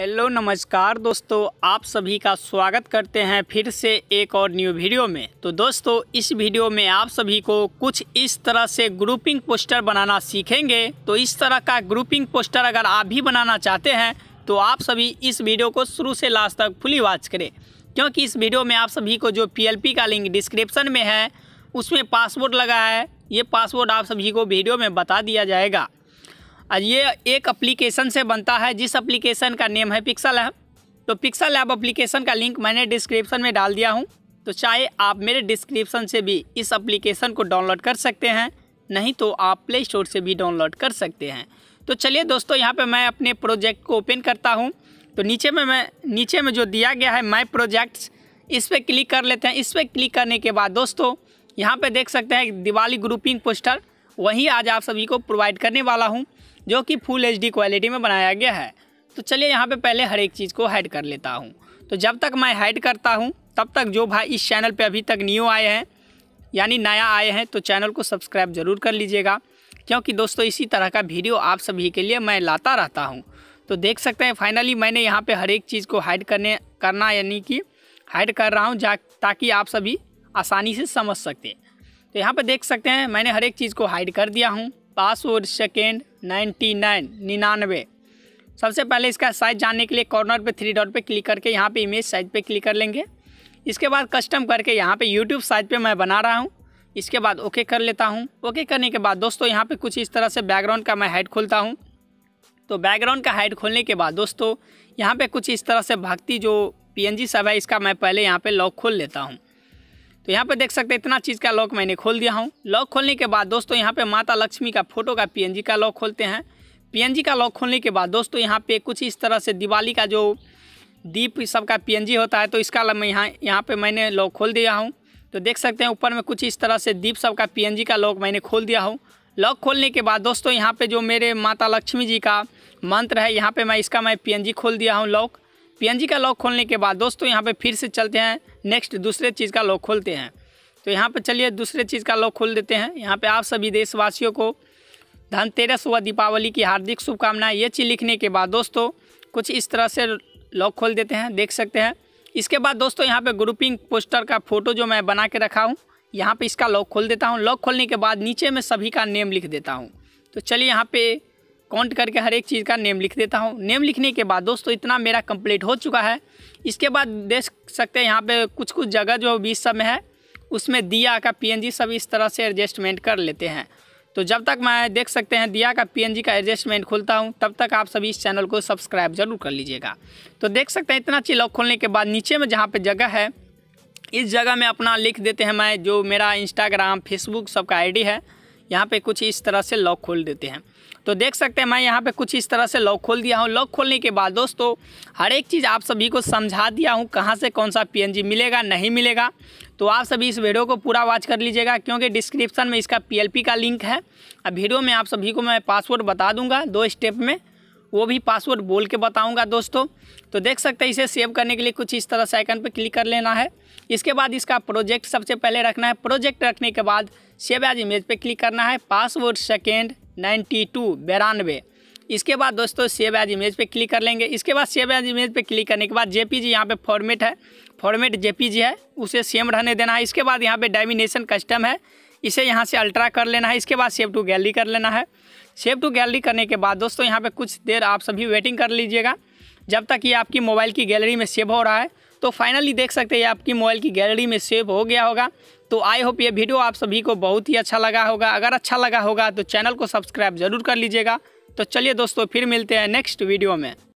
Hello, नमस्कार दोस्तों, आप सभी का स्वागत करते हैं फिर से एक और न्यू वीडियो में। तो दोस्तों, इस वीडियो में आप सभी को कुछ इस तरह से ग्रुपिंग पोस्टर बनाना सीखेंगे। तो इस तरह का ग्रुपिंग पोस्टर अगर आप भी बनाना चाहते हैं तो आप सभी इस वीडियो को शुरू से लास्ट तक फुली वॉच करें। क्योंकि इस वीडियो में आप सभी को जो पीएलपी का लिंक डिस्क्रिप्सन में है, उसमें पासवर्ड लगा है, ये पासवर्ड आप सभी को वीडियो में बता दिया जाएगा। और ये एक अप्लीकेशन से बनता है, जिस एप्लीकेशन का नेम है पिक्सल ऐप तो पिक्सल ऐप अप्लीकेशन का लिंक मैंने डिस्क्रिप्शन में डाल दिया हूँ। तो चाहे आप मेरे डिस्क्रिप्शन से भी इस अप्लीकेशन को डाउनलोड कर सकते हैं, नहीं तो आप प्ले स्टोर से भी डाउनलोड कर सकते हैं। तो चलिए दोस्तों, यहाँ पे मैं अपने प्रोजेक्ट को ओपन करता हूँ। तो नीचे में मैं, नीचे में जो दिया गया है माई प्रोजेक्ट्स इस पर क्लिक कर लेते हैं। इस पर क्लिक करने के बाद दोस्तों, यहाँ पे देख सकते हैं दिवाली ग्रुपिंग पोस्टर वही आज आप सभी को प्रोवाइड करने वाला हूँ। जो कि फुल एचडी क्वालिटी में बनाया गया है। तो चलिए यहाँ पे पहले हर एक चीज़ को हाइड कर लेता हूँ। तो जब तक मैं हाइड करता हूँ, तब तक जो भाई इस चैनल पे अभी तक न्यू आए हैं, यानी नया आए हैं तो चैनल को सब्सक्राइब ज़रूर कर लीजिएगा। क्योंकि दोस्तों, इसी तरह का वीडियो आप सभी के लिए मैं लाता रहता हूँ। तो देख सकते हैं फाइनली मैंने यहाँ पे हर एक चीज़ को हाइड करने, करना यानी कि हाइड कर रहा हूँ, जा, ताकि आप सभी आसानी से समझ सकते तो यहाँ पे देख सकते हैं, मैंने हर एक चीज़ को हाइड कर दिया हूँ। पासवर्ड सेकेंड नाइन्टी नाइन, निन्यानवे। सबसे पहले इसका साइज़ जानने के लिए कॉर्नर पे थ्री डॉट पे क्लिक करके यहाँ पे इमेज साइज़ पे क्लिक कर लेंगे। इसके बाद कस्टम करके यहाँ पे यूट्यूब साइज़ पे मैं बना रहा हूँ। इसके बाद ओके कर लेता हूँ। ओके करने के बाद दोस्तों यहाँ पे कुछ इस तरह से बैकग्राउंड का मैं हाइड खोलता हूँ। तो बैकग्राउंड का हाइड खोलने के बाद दोस्तों यहाँ पे कुछ इस तरह से भक्ति जो PNG सब है, इसका मैं पहले यहाँ पे लॉक खोल लेता हूँ। तो यहाँ पे देख सकते हैं, इतना चीज़ का लॉक मैंने खोल दिया हूँ। लॉक खोलने के बाद दोस्तों, यहाँ पे माता लक्ष्मी का फ़ोटो का पीएनजी का लॉक खोलते हैं। पीएनजी का लॉक खोलने के बाद दोस्तों, यहाँ पे कुछ इस तरह से दिवाली का जो दीप सबका पीएनजी होता है तो इसका मैं यहाँ यहाँ पर मैंने लॉक खोल दिया हूँ। तो देख सकते हैं, ऊपर में कुछ इस तरह से दीप सबका पी का लॉक मैंने खोल दिया हूँ। लॉक खोलने के बाद दोस्तों, यहाँ पे जो मेरे माता लक्ष्मी जी का मंत्र है, यहाँ पे मैं, इसका मैं पीएनजी खोल दिया हूँ लॉक पीएनजी का लॉक खोलने के बाद दोस्तों यहाँ पे फिर से चलते हैं। नेक्स्ट दूसरे चीज़ का लॉक खोलते हैं। तो यहाँ पे चलिए दूसरे चीज़ का लॉक खोल देते हैं। यहाँ पे आप सभी देशवासियों को धनतेरस व दीपावली की हार्दिक शुभकामनाएँ। ये चीज़ लिखने के बाद दोस्तों कुछ इस तरह से लॉक खोल देते हैं, देख सकते हैं। इसके बाद दोस्तों यहाँ पे ग्रुपिंग पोस्टर का फ़ोटो जो मैं बना के रखा हूँ, यहाँ पे इसका लॉक खोल देता हूँ। लॉक खोलने के बाद नीचे में सभी का नेम लिख देता हूँ। तो चलिए यहाँ पे काउंट करके हर एक चीज़ का नेम लिख देता हूँ। नेम लिखने के बाद दोस्तों, इतना मेरा कंप्लीट हो चुका है। इसके बाद देख सकते हैं, यहाँ पे कुछ कुछ जगह जो बीच सब में है, उसमें दिया का पीएनजी सब इस तरह से एडजस्टमेंट कर लेते हैं। तो जब तक मैं देख सकते हैं, दिया का पीएनजी का एडजस्टमेंट खोलता हूँ, तब तक आप सभी इस चैनल को सब्सक्राइब ज़रूर कर लीजिएगा। तो देख सकते हैं, इतना चीज़ खोलने के बाद नीचे में जहाँ पे जगह है, इस जगह में अपना लिख देते हैं मैं, जो मेरा इंस्टाग्राम फेसबुक सबका आईडी है। यहाँ पे कुछ इस तरह से लॉक खोल देते हैं। तो देख सकते हैं, मैं यहाँ पे कुछ इस तरह से लॉक खोल दिया हूँ। लॉक खोलने के बाद दोस्तों, हर एक चीज़ आप सभी को समझा दिया हूँ, कहाँ से कौन सा पीएनजी मिलेगा, नहीं मिलेगा। तो आप सभी इस वीडियो को पूरा वॉच कर लीजिएगा, क्योंकि डिस्क्रिप्शन में इसका पीएलपी का लिंक है। अब वीडियो में आप सभी को मैं पासवर्ड बता दूँगा, दो स्टेप में। वो भी पासवर्ड बोल के बताऊँगा दोस्तों। तो देख सकते हैं, इसे सेव करने के लिए कुछ इस तरह से आइकन पर क्लिक कर लेना है। इसके बाद इसका प्रोजेक्ट सबसे पहले रखना है। प्रोजेक्ट रखने के बाद सेव एज इमेज पे क्लिक करना है। पासवर्ड सेकेंड नाइन्टी टू बेरानवे। इसके बाद दोस्तों सेव एज इमेज पे क्लिक कर लेंगे। इसके बाद सेव एज इमेज पे क्लिक करने के बाद जेपीजी यहाँ पे फॉर्मेट है। फॉर्मेट जेपीजी है, उसे सेम रहने देना है। इसके बाद यहाँ पे डायमिनेशन कस्टम है। इसे यहाँ से अल्ट्रा कर लेना है। इसके बाद सेव टू गैलरी कर लेना है। सेव टू गैलरी करने के बाद, दोस्तों, यहाँ पे कुछ देर आप सभी वेटिंग कर लीजिएगा। जब तक ये आपकी मोबाइल की गैलरी में सेव हो रहा है तो फाइनली देख सकते हैं आपकी मोबाइल की गैलरी में सेव हो गया होगा। तो आई होप ये वीडियो आप सभी को बहुत ही अच्छा लगा होगा। अगर अच्छा लगा होगा तो चैनल को सब्सक्राइब ज़रूर कर लीजिएगा। तो चलिए दोस्तों, फिर मिलते हैं नेक्स्ट वीडियो में।